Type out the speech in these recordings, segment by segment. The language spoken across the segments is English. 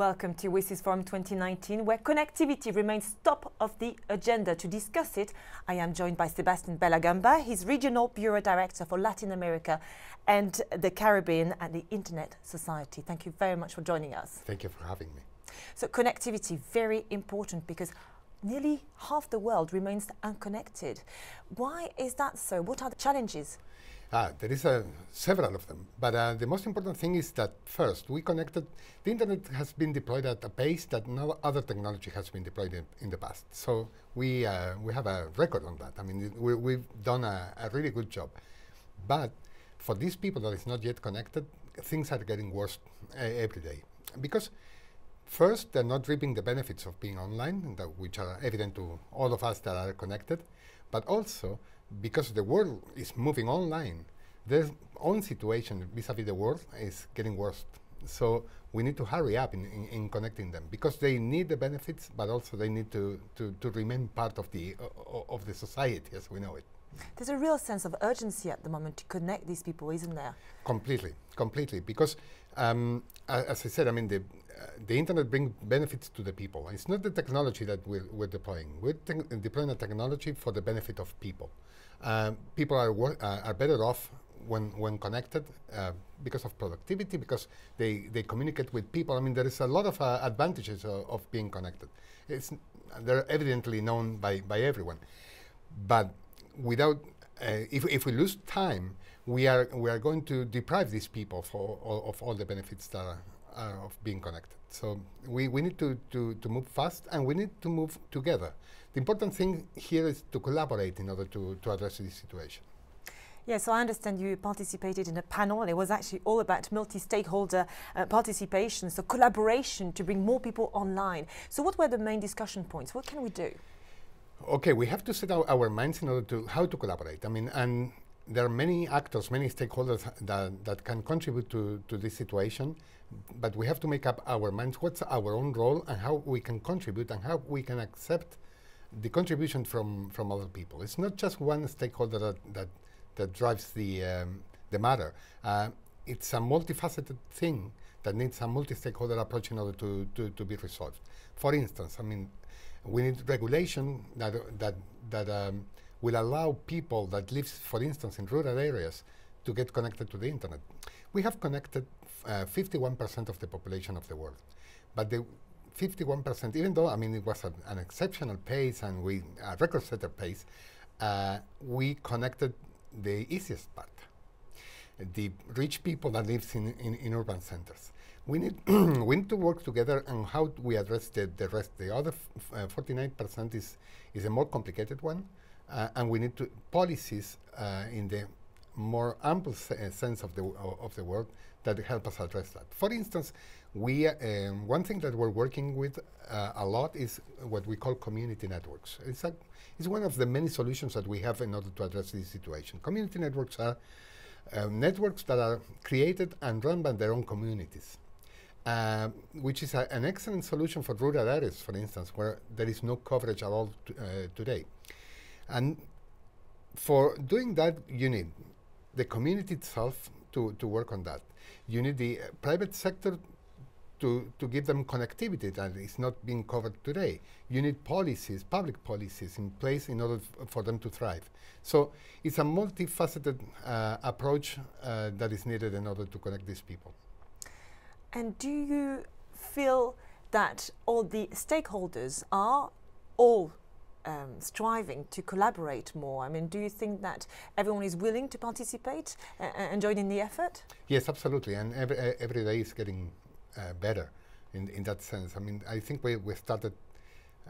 Welcome to WSIS Forum 2019, where connectivity remains top of the agenda. To discuss it, I am joined by Sebastian Bellagamba. He's Regional Bureau Director for Latin America and the Caribbean at the Internet Society. Thank you very much for joining us. Thank you for having me. So connectivity, very important because nearly half the world remains unconnected. Why is that so? What are the challenges? Ah, there is uh, several of them, but uh, the most important thing is that first we connected. The internet has been deployed at a pace that no other technology has been deployed in, in the past. So we uh, we have a record on that. I mean, we, have done a, a, really good job. But for these people that is not yet connected, things are getting worse uh, every day because first they're not reaping the benefits of being online, which are evident to all of us that are connected, but also because the world is moving online, their own situation vis-a-vis the world is getting worse. So we need to hurry up in, in, in, connecting them because they need the benefits, but also they need to, to, to remain part of the, uh, of the society as we know it. There's a real sense of urgency at the moment to connect these people, isn't there? Completely, completely. Because, um, as I said, I mean, the, the internet brings benefits to the people. It's not the technology that we're, we're deploying. We're deploying a technology for the benefit of people. Uh, people are, uh, are better off when, when connected uh, because of productivity, because they, they communicate with people. I mean, there is a lot of uh, advantages of being connected. It's, they're evidently known by, by everyone. But without, uh, if, if we lose time, we are, we are going to deprive these people for of all the benefits that are, are of being connected. So we, we need to, to, to move fast and we need to move together. The important thing here is to collaborate in order to, to address this situation. Yes, so I understand you participated in a panel and it was actually all about multi-stakeholder uh, participation, so collaboration to bring more people online. So what were the main discussion points? What can we do? Okay, we have to set our, our minds in order to how to collaborate. I mean, and there are many actors, many stakeholders that, that can contribute to, to this situation, but we have to make up our minds what's our own role and how we can contribute and how we can accept the contribution from, from other people. It's not just one stakeholder that, that, that drives the, um, the matter. Uh, it's a multifaceted thing that needs a multi-stakeholder approach in order to, to, to be resolved. For instance, I mean, we need regulation that, that, that um, will allow people that live, for instance, in rural areas to get connected to the internet. We have connected 51% uh, of the population of the world, but the 51%, even though, I mean, it was a, an exceptional pace and we, a record setter pace, uh, we connected the easiest part, the rich people that live in, in, in urban centers. We need, we need to work together on how we address the, the rest. The other 49% uh, is, is a more complicated one, uh, and we need to policies uh, in the more ample se uh, sense of the, of the word that help us address that. For instance, we, um, one thing that we're working with uh, a lot is what we call community networks. It's, a, it's one of the many solutions that we have in order to address this situation. Community networks are uh, networks that are created and run by their own communities. Uh, which is a, an excellent solution for rural areas, for instance, where there is no coverage at all uh, today. And for doing that, you need the community itself to, to work on that. You need the uh, private sector to, to give them connectivity that is not being covered today. You need policies, public policies in place in order for them to thrive. So it's a multifaceted uh, approach uh, that is needed in order to connect these people. And do you feel that all the stakeholders are all um, striving to collaborate more? I mean, do you think that everyone is willing to participate uh, and join in the effort? Yes, absolutely. And every, uh, every day is getting uh, better in, in that sense. I mean, I think we, we started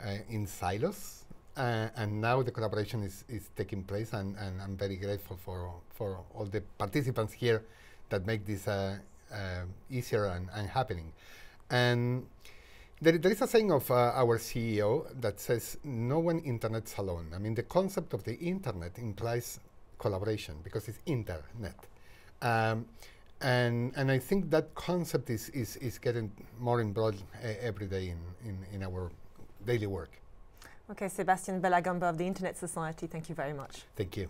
uh, in silos. Uh, and now the collaboration is, is taking place, and, and I'm very grateful for, for all the participants here that make this uh, easier and, and happening. And there, there is a saying of uh, our CEO that says, no one internet's alone. I mean, the concept of the internet implies collaboration because it's internet. Um, and, and I think that concept is, is, is getting more uh, every day in, in, in our daily work. Okay, Sebastian Bellagamba of the Internet Society, thank you very much. Thank you.